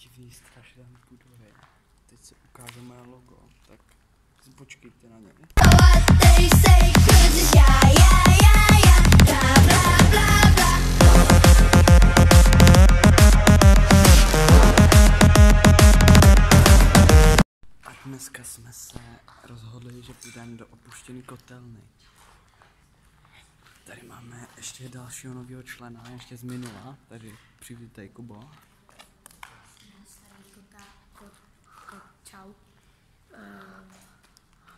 divný strašidelný budovy. Teď se ukáže moje logo, tak si počkejte na ně. What they say, cause it's yeah, yeah, yeah, yeah. Blah, blah, blah, blah. A dneska jsme se rozhodli, že půjdeme do opuštěné kotelny. Tady máme ještě dalšího nového člena, ještě z minula. Tady přivítej, Kubo.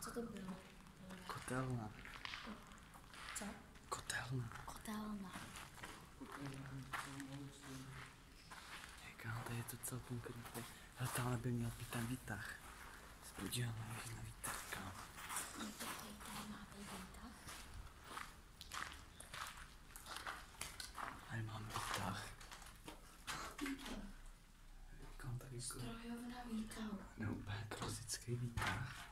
Co to bylo? Kotelna. Co? Kotelna. Kotelna. Říkám, tady je to celkem creepy. Ale tamhle by měl být ten výtah. Se podíváme na výtah, kámo. Tady, mám výtah. Strojovna výtahu. Ne, úplně klasický výtah.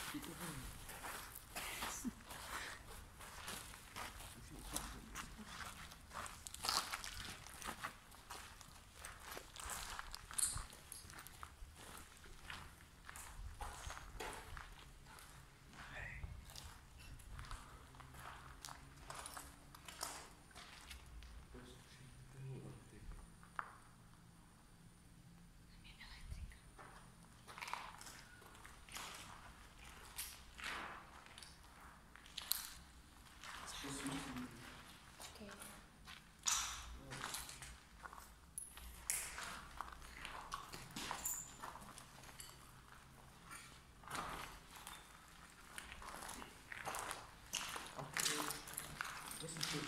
Počkej.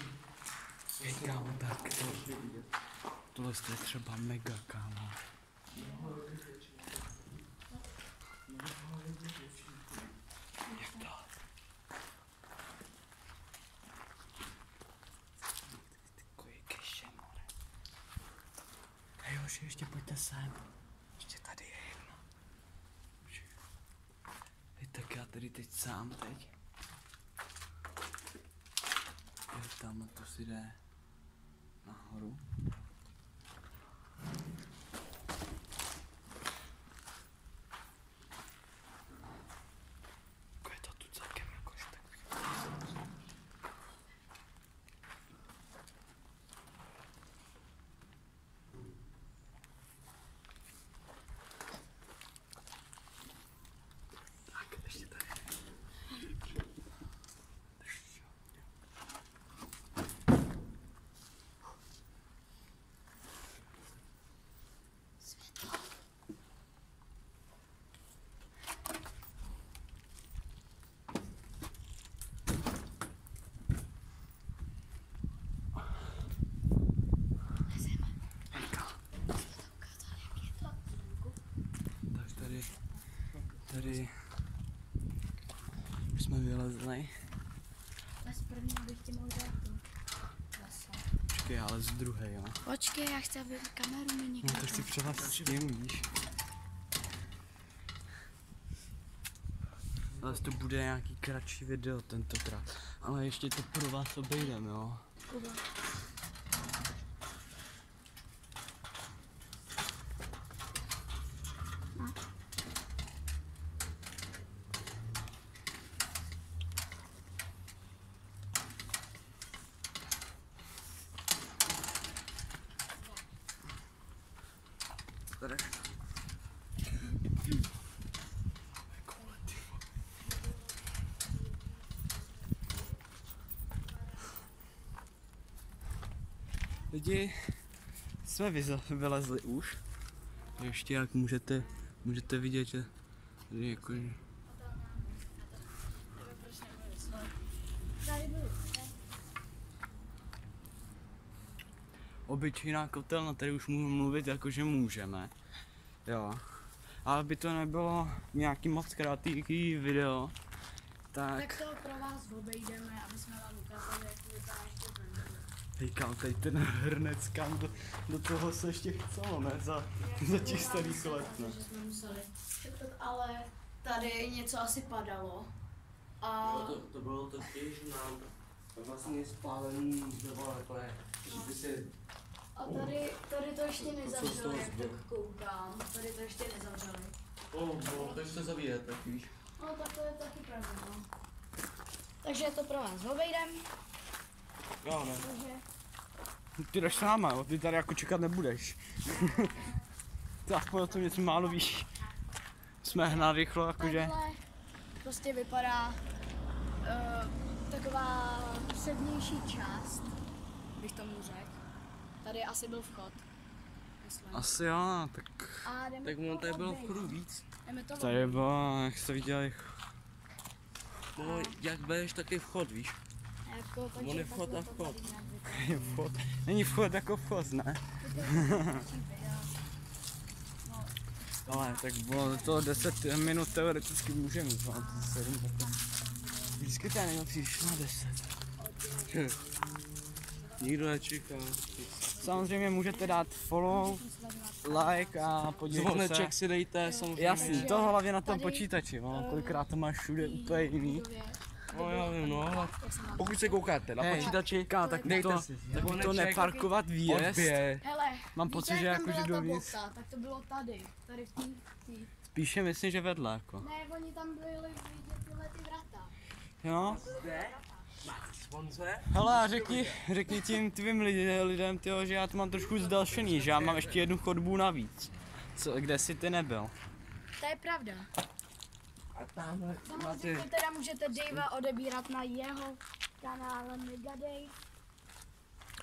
Hej, kámo, tak to, tohle je třeba mega, kámo. Jak to? Takový keše, more. Hej, hoši, ještě pojďte sem. Ještě tady je jedno. Hej, tak já tady teď sám teď. Jo, tam to si jde parou. Tady už jsme vylezli. Bez první bych ti mohl dát tu. Počkej, ale z druhé, jo. Počkej, já chci, aby kameru mi No někdo... to si přehled s tím, víš. Ale to bude nějaký kratší video tentokrát. Ale ještě to pro vás obejdem, jo. Kuba. Tady. Lidi, jsme vylezli už. Ještě jak můžete, můžete vidět, že že jako, obyčejná kotelna, tady už můžu mluvit jako, že můžeme. Jo. Ale aby to nebylo nějaký moc kreativní video, tak... Tak to pro vás obejdeme, aby jsme vám ukázali, jak to vypadá ještě venku. Hej, kam tady ten hrnec, kam do, do toho se ještě chcelo, ne? Za, za těch starých let, ne? Že jsme museli. Ale tady něco asi padalo. A Jo, to, to bylo totiž nám vlastně spálený nebo takhle, že by si A tady, tady to ještě nezavřeli, jak zbylo? tak koukám. Tady to ještě nezavřeli. O, no, takže se zavíje, tak víš. No tak to je taky pravda, no. Takže to pro vás obejdem, Jo, ne. takže Ty jdeš s náma, jo? ty tady jako čekat nebudeš. to aspoň o tom něco málo víš. Jsme hnali rychlo, jakože. takhle prostě vypadá uh, taková přednější část, bych tomu řekl. Tady asi byl vchod. Myslím. Asi jo, tak A Tak to tady bylo vchodu víc. Jdeme to tady bylo, jak jste viděli, No, jak budeš, taky vchod, víš. Jako, On je vchod to a vchod. je vchod. Není vchod jako vchod, ne? No, Ale tak bylo to 10 minut teoreticky můžeme, no, to 7 tak Vždycky tady někdo přišel na 10. Nikdo nečeká. Samozřejmě můžete dát follow, like a podívejte se. Zvoneček si dejte, samozřejmě. Jasný, to hlavně na tom počítači, no, kolikrát to máš všude úplně jiný. No, já vím, no, pokud se koukáte na počítači, Ká, tak dejte to, si tak to neparkovat výjezd. Hele, Mám pocit, že tam jako, byla že ta dovnitř- tak to bylo tady, tady v té, tý. Spíše myslím, že vedle jako. Ne, oni tam byli vidět tyhle ty vrata. Jo? Hele, a řekni, řekni tím tvým lidi, lidem, tyjo, že já to mám trošku zdelšený, že já mám ještě jednu chodbu navíc. Co, kde jsi ty nebyl? To je pravda. A tamhle Samozřejmě teda můžete Davea odebírat na jeho kanále Megadave.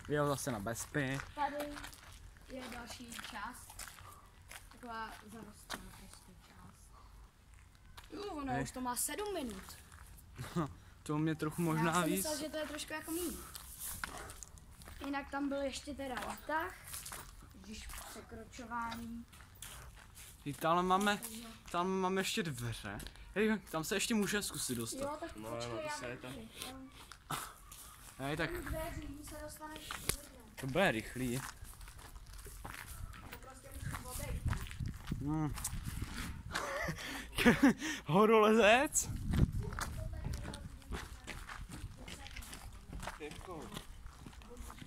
Jo, zase na bezpy. Tady je další část. Taková zarostlá prostě část. Uh, ono Hej. už to má 7 minut. To mě trochu Já možná jsem víc. myslel, že to je trošku jako míň. Jinak tam byl ještě teda výtah. Když překročování. I tam máme, tam máme ještě dveře. Hej, tam se ještě může zkusit dostat. Jo, tak No, počkej, no, to já se je tam. Hej, tak to bude rychlý. To prostě. Hmm. Horolezec? jako...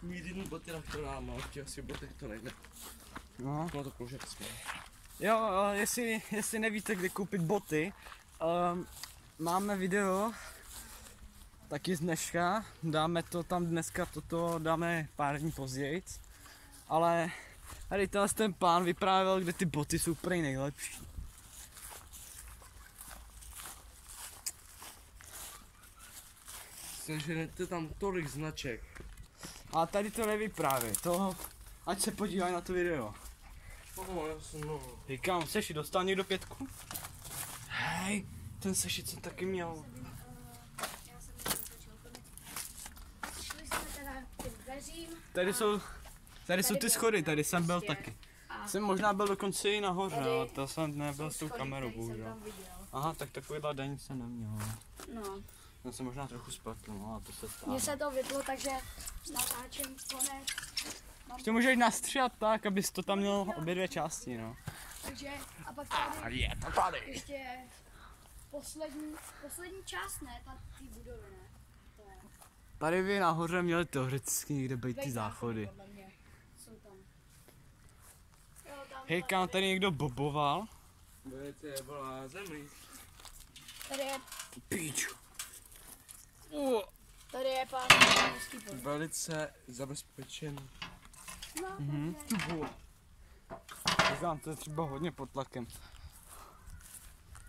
Mít jednu boty na kteráma, ještě asi boty to nejde. No. No to kloužek jsme. Jo, jestli, jestli nevíte, kde koupit boty, um, máme video taky z dneška, dáme to tam dneska, toto dáme pár dní později, ale tady tenhle ten pán vyprávěl, kde ty boty jsou prej nejlepší. Seženete tam tolik značek. A tady to nevypráví, to, ať se podívají na to video. No, já jsem, no. Hej, kam, sešit, dostal někdo pětku? Hej, ten sešit jsem taky měl. Já jsem. Tady jsou, tady jsou ty schody, tady jsem byl taky. Jsem možná byl dokonce i nahoře, ale to jsem nebyl s tou kamerou, jsem bohužel. tam viděl. Aha, tak takovýhle den jsem neměl. No, No se možná trochu spletl, no a to se stává. Mně se to vyplo, takže natáčím konec. Ještě můžeš nastříhat tak, abys to tam měl obě dvě části, no. Takže a pak A tady je to tady. ještě poslední, poslední část, ne, ta ty budovy, ne? To je. Tady by nahoře měly teoreticky někde být ty záchody. Hej, kam tady někdo boboval? Velice je byla zemlí. Tady je, Píču. tady je pán. Velice zabezpečený. No, Mhm. takže Říkám, to je třeba hodně pod tlakem.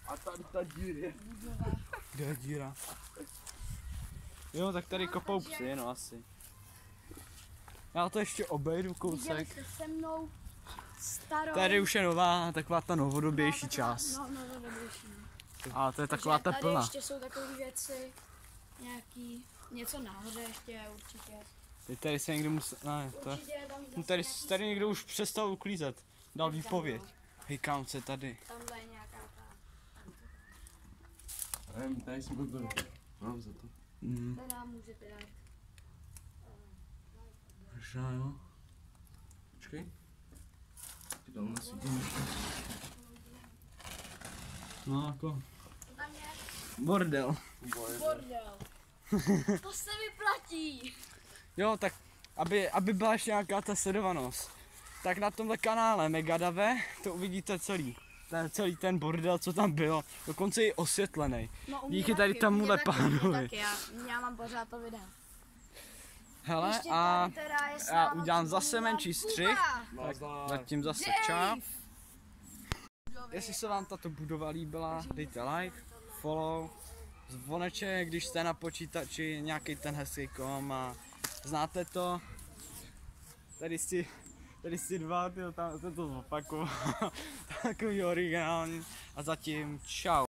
A tady ta díra. Kde je díra? Jo, tak tady kopou psy, no asi. Já to ještě obejdu kousek. se mnou starou. Tady už je nová, taková ta novodobější no, část. No, no, no, no. A to je taková ta tady plná. ještě jsou takové věci, nějaký, něco nahoře ještě určitě. Teď tady se někdo musí, ne, to Určitě tam no tady, tady někdo už přestal uklízet. Dal výpověď. Hej, kam se tady? Tamhle je nějaká ta, Nevím, tady jsme byli. Mám za to. Mm, to nám můžete dát. možná jo. Počkej. Ty dal na. No jako, To tam je bordel. bordel. to se vyplatí. Jo, tak aby, aby byla ještě nějaká ta sledovanost, tak na tomhle kanále Megadave to uvidíte celý. Ten, celý ten bordel, co tam bylo, dokonce i osvětlený. No, Díky tady mě pánovi. Taky, já, já mám pořád to videa. Hele, Ještě a já udělám zase menší střih. Nazdar. zatím zase čáp. Jestli se vám tato budova líbila, dejte like, follow, zvoneček, když jste na počítači, nějaký ten hezký kom a znáte to. Tady si, tady si dva, tyjo, tam se to zopakoval, takový originální a zatím čau.